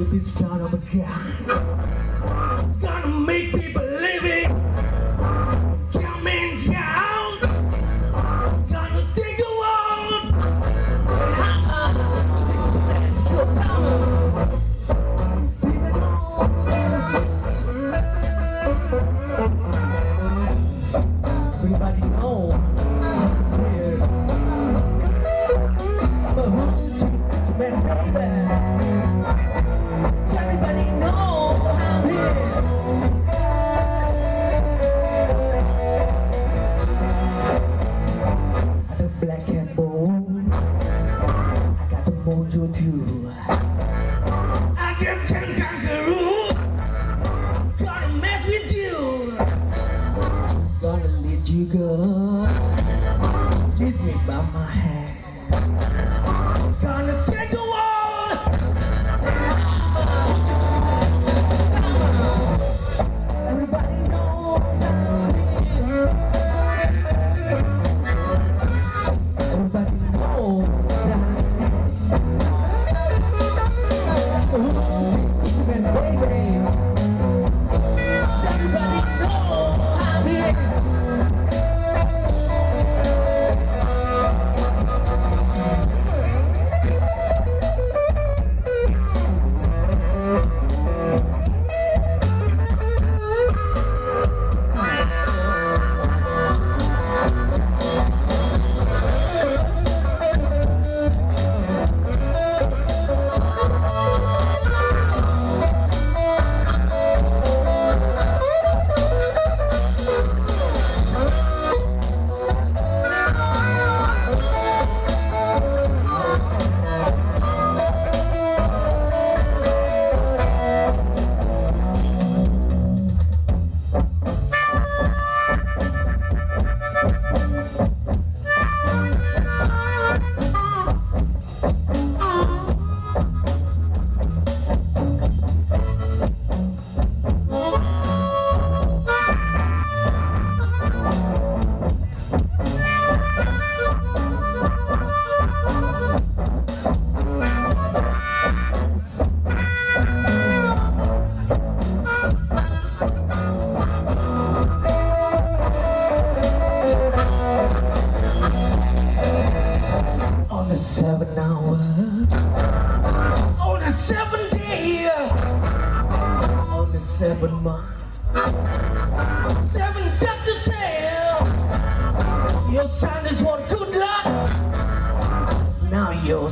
with this son of a gun. Gonna make people Your son is one good luck. Now you're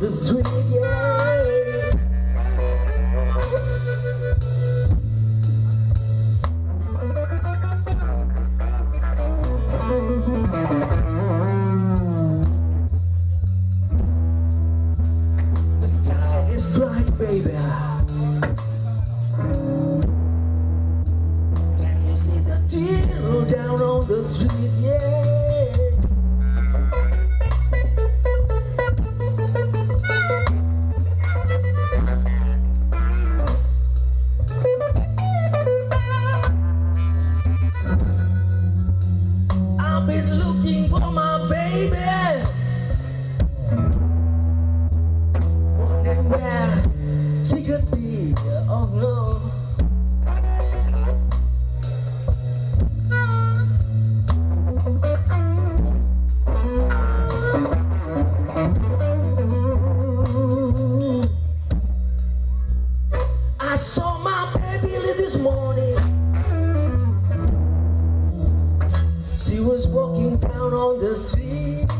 This is walking down on the street.